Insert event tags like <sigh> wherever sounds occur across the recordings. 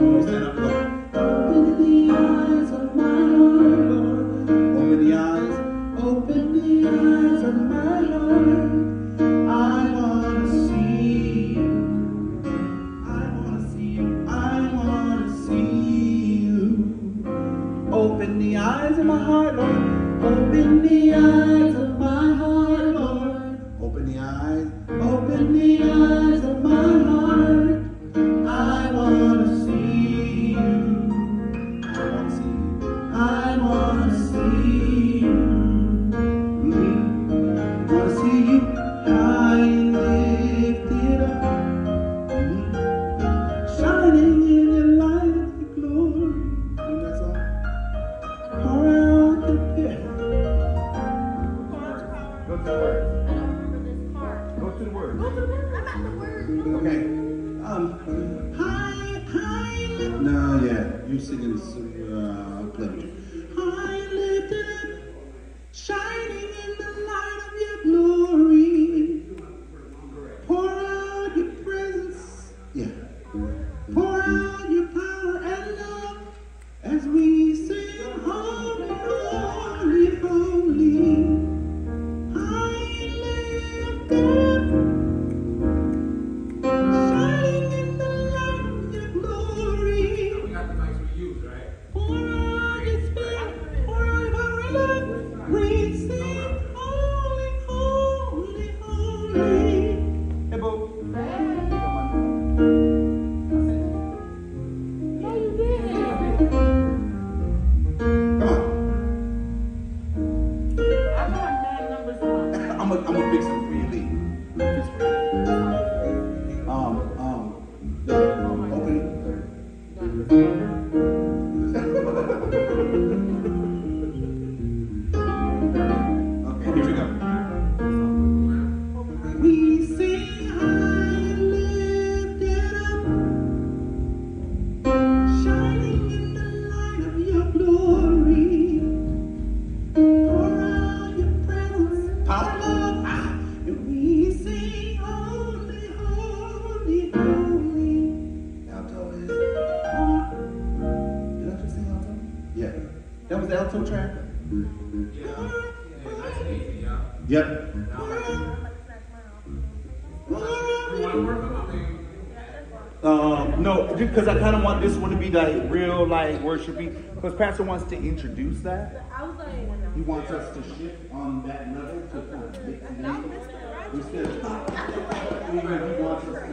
arms in the eyes of my heart. Go to the word. I don't remember this part. Go to the word. Go to the word. I'm at the word. Okay. Um, hi, hi. No, yeah. You're singing uh, pleasure. be like real like worshipy. Because Pastor wants to introduce that. He wants us to shift on that level to kind of <laughs> he wants us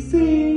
see.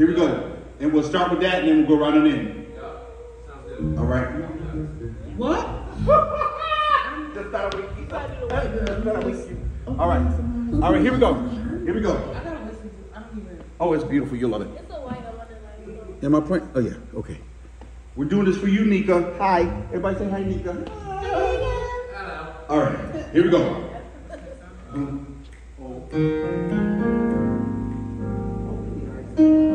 Here we go. And we'll start with that and then we'll go right on in. All right. What? <laughs> All right. All right. here we go. Here we go. Oh, it's beautiful. You'll love it. Am I point. Oh, yeah. Okay. We're doing this for you, Nika. Hi. Everybody say hi, Nika. Hello. All right. Here we go. <laughs> Oh. Oh.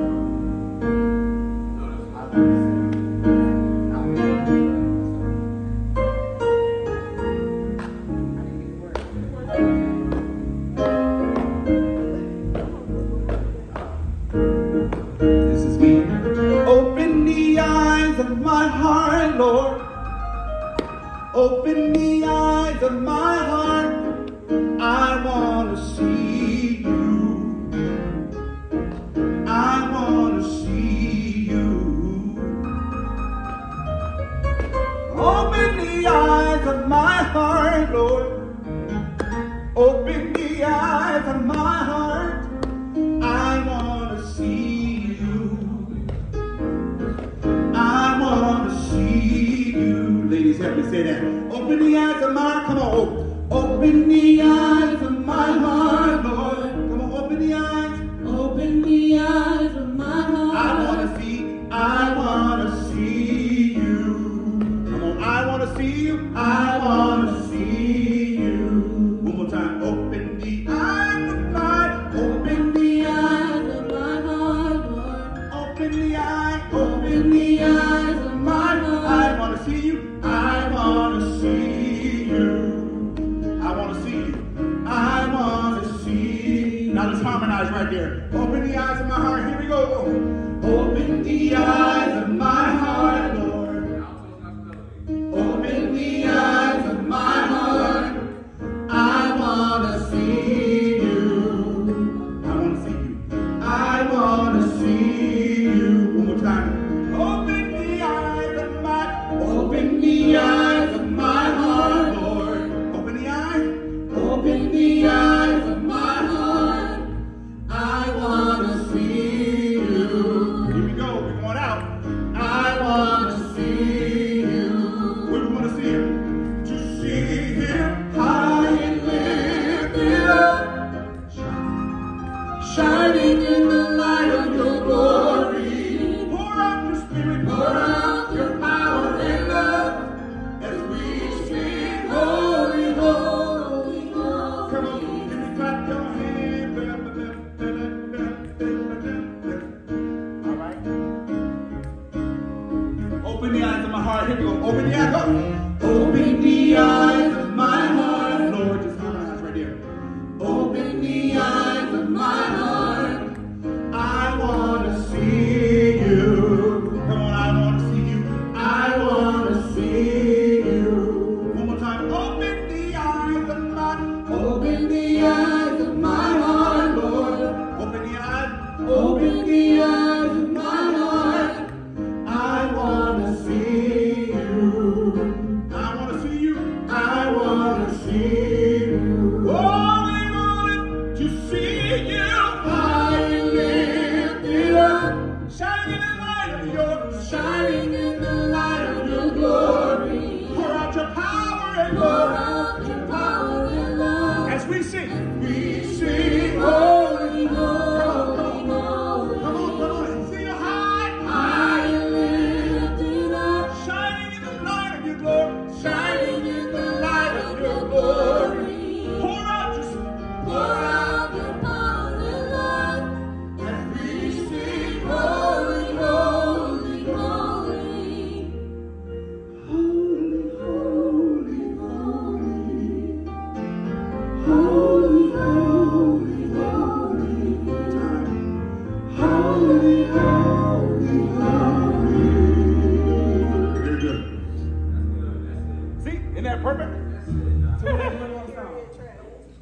I see.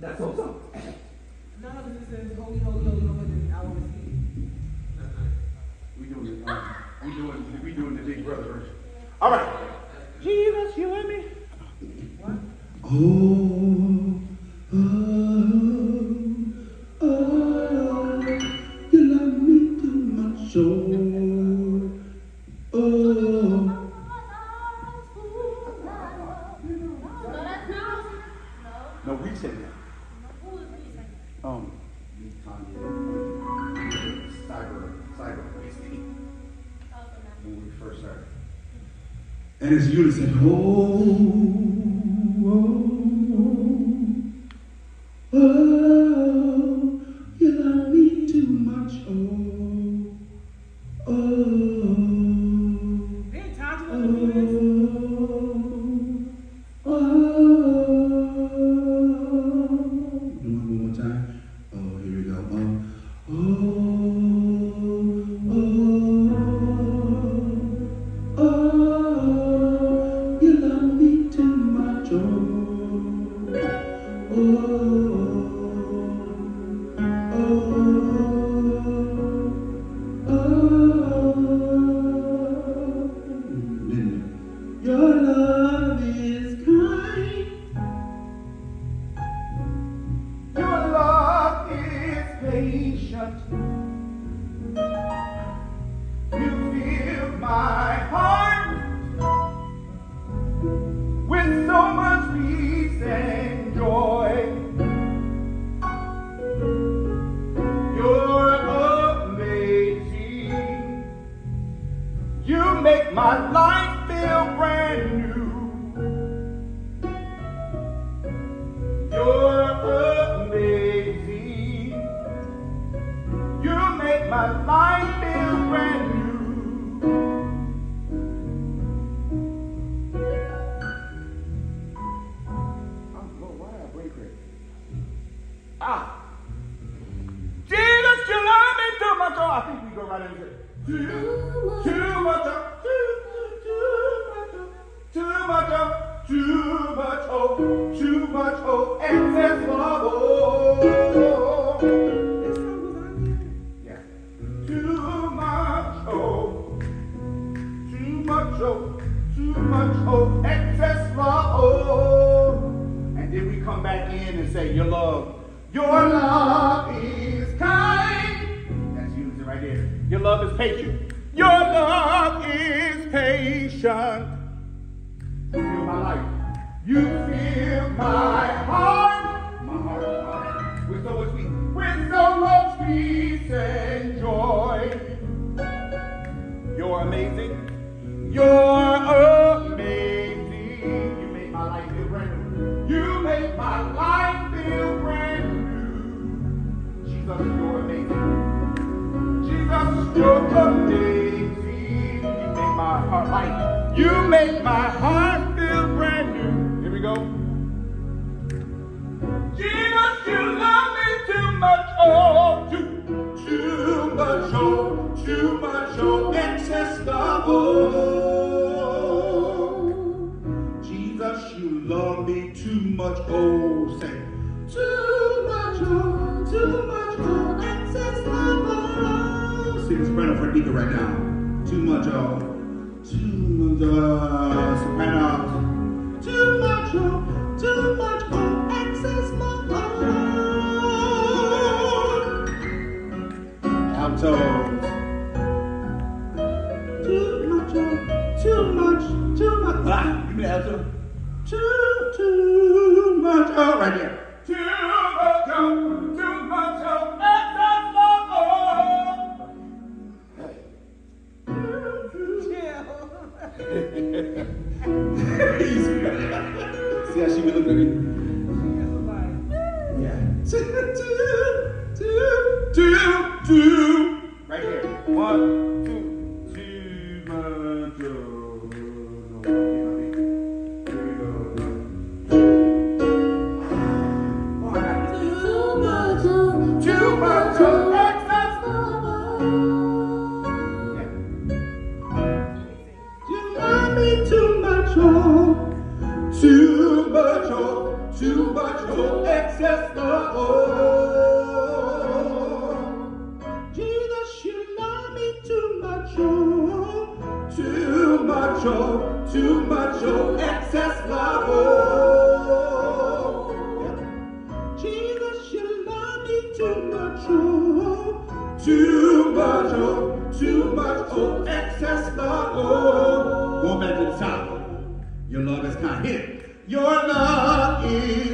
That's all. No, because says holy, holy, holy, holy. I want to see. We doing. Uh, we doing. We doing the big brother. All right. Jesus, you with me? What? Oh. My life feel brand new. Oh, why I break it? Ah. Jesus, you love me too much. Oh, I think we go right into it. Too, too much. oh, Too, too much. oh, Too much. Oh, too much. Oh, too much. Oh, excess love. Oh. Excess love. And then we come back in and say, Your love. Your love is kind. That's unison right there. Your love is patient. Your love is patient. You fill my life. You fill my heart. My heart, my heart. With so much peace. With so much peace and joy. You're amazing. You're amazing. Light. You make my heart feel brand new. Here we go. Jesus, you love me too much. Oh, too, too much. Oh, too much. Oh, excess love. Oh, Jesus, you love me too much. Oh, say, too much. Oh, too much. Oh, excess love. Oh. Sing soprano for Nika right now. Too much. Oh, too too much. Oh, much. Oh, too much. Your love is. Hit it. Your love is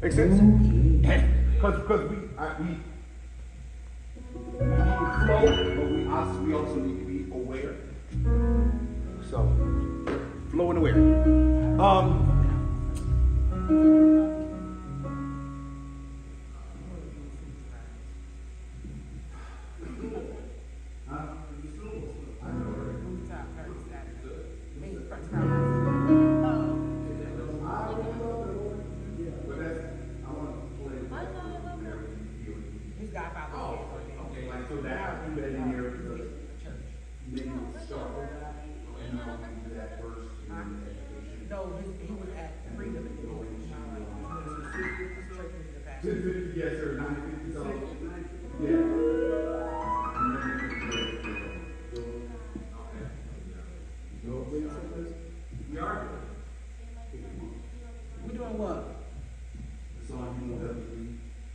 Makes sense? Because because we I, we we need to flow, but we also we also need to be aware. So flow and aware. Um.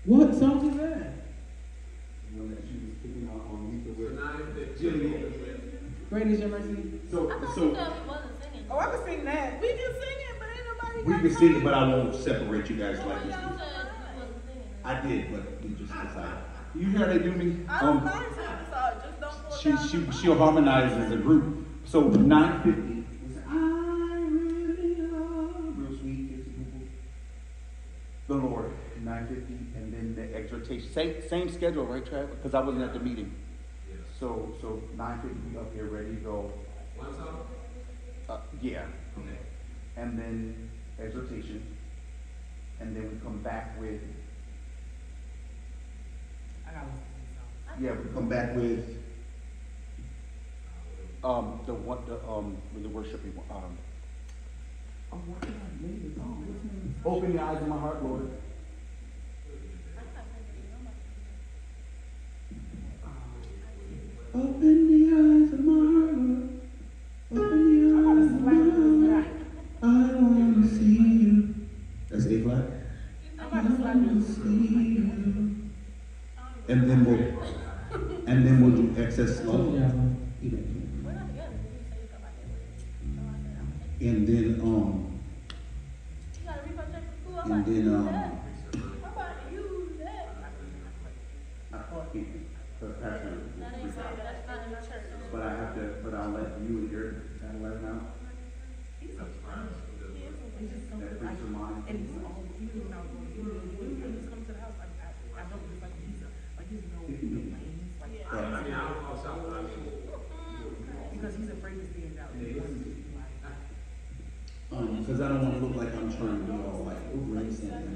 What song is that? The one that she was picking out on Lethal with. Jimmy. Brandy's your mercy. So, I thought so. Oh, I can sing that. We can sing it, but ain't nobody. We can sing it, but I won't separate you guys like this. I did, but we just decided. You hear that, they do me? I don't um, know, just don't she, she, she harmonizes harmonize as a group. So 950. same, same schedule, right, Travis? Because I wasn't at the meeting. Yes. So, so 9 we up here, ready to go. One time? Uh, yeah. Okay. And then exhortation, and then we come back with, I got one. yeah, we come back with, um, the what, the, um, with the worshiping, um, Open the eyes of my heart, Lord. open Yeah.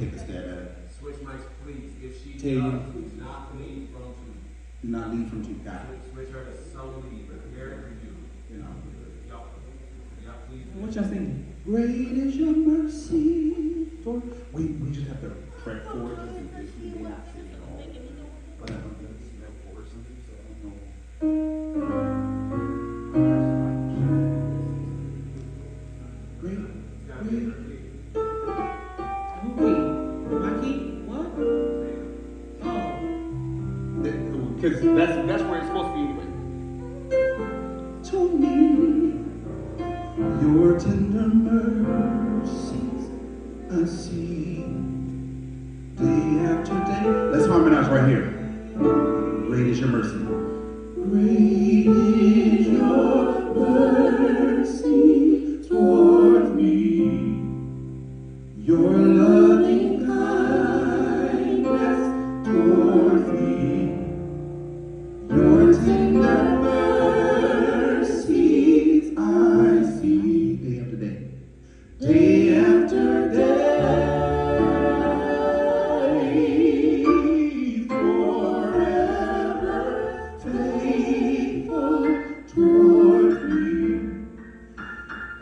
take a tickets at it. Switch mics, please. If she Tell does, you- do not leave from two. not leave from two guys. Switch her to solely prepare for you. You know, Y'all, please. What y'all thinking? Great is your mercy. That's that's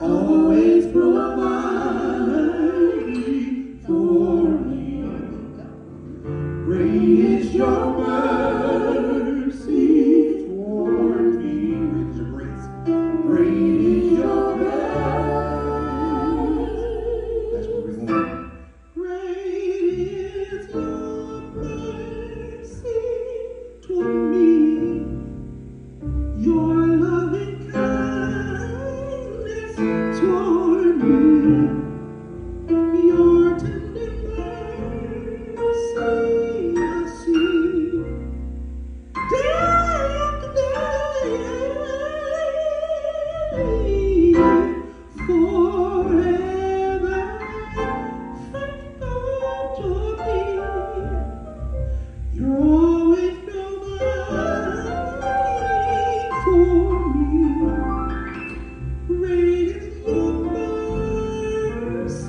Oh.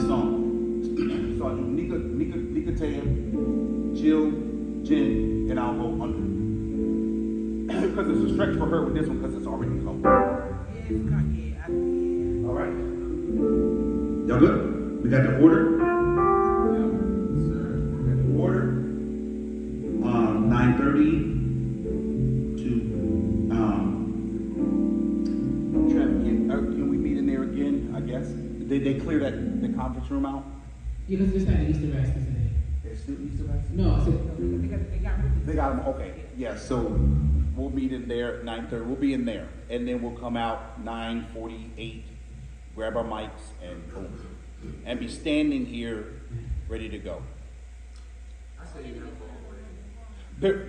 song. so I do Nika, Nika, Nikatea, Jill, Jen, and I'll go under. <clears throat> because it's a stretch for her with this one because it's already low. All right. Y'all good? We got the order? Yeah, sir. We got the order. Uh, um, 9.30. Did they clear that the conference room out? Yeah, because we just had the Easter eggs today. There's still Easter eggs? No, I said, They got, they got rid They got them. Okay. Yeah. So we'll meet in there at nine thirty. We'll be in there, and then we'll come out nine forty-eight. Grab our mics and boom, and be standing here, ready to go. I say you have all There.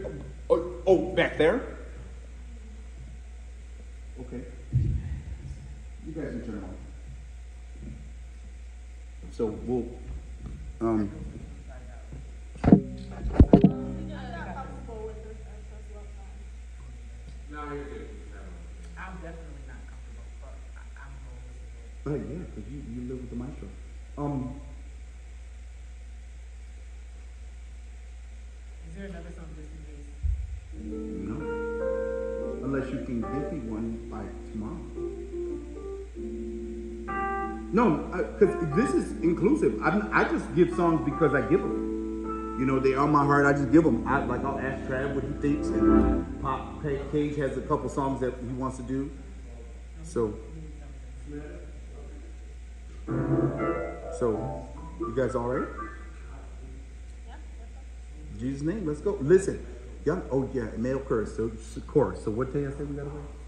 Oh, oh, back there. Okay. You guys can turn it on. So we'll. Um. No, you're. I'm definitely not comfortable, but I, I'm rolling with it. Oh yeah, because you, you live with the maestro. Um. Is there another song just in case? No. Unless you can give me one by tomorrow. No, because this is inclusive. I, I just give songs because I give them. You know, they on my heart. I just give them. I, like I'll ask Trav what he thinks, and Pop Cage has a couple songs that he wants to do. So, so you guys all right? In Jesus' name, let's go. Listen, young. Oh yeah, male chorus. So chorus. So what day I said we gotta wait?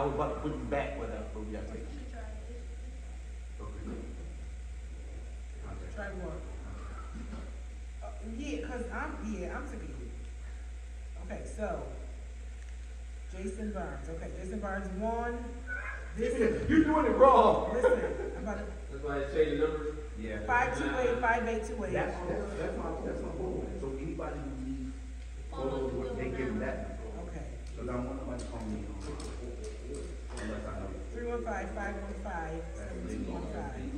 I was saying I was about to put them back, but but we gotta take. them. Try what? Uh, yeah, cause I'm, yeah, I'm sick of you. Okay, so, Jason Barnes, okay, Jason Barnes one, this is, You're doing it wrong. listen, I'm about to, That's why I say the numbers. Yeah. five two eight, five eight two eight. That's that's that's my that's my whole. So anybody who needs photos, they give them that. Because call me. 315 515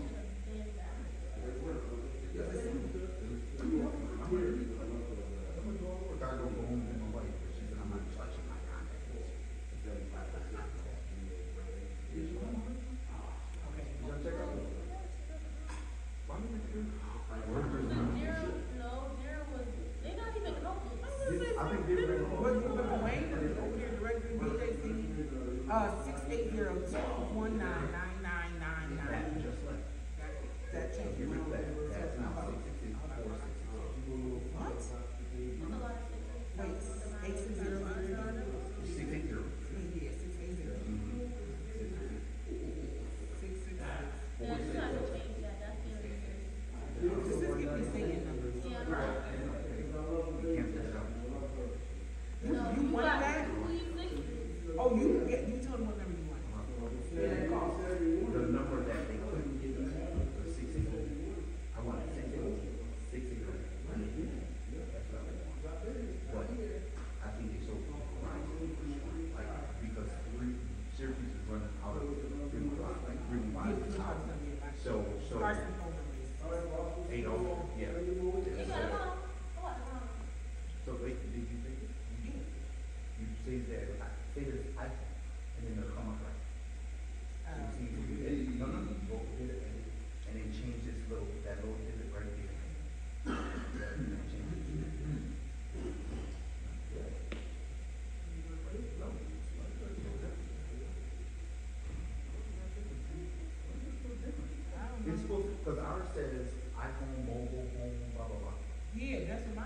said is iPhone, mobile, blah, blah, blah. Yeah, that's what my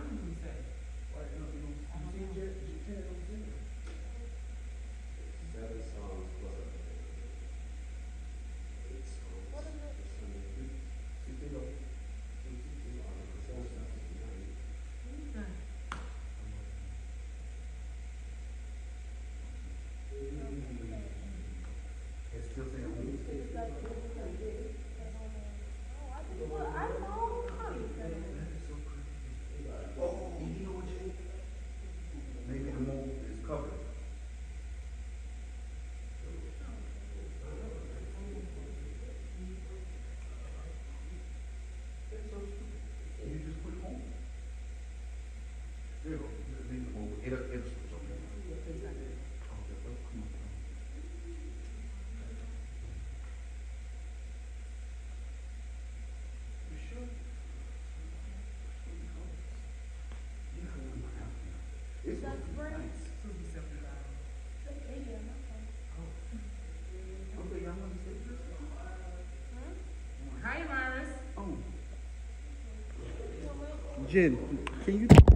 Jen, can you?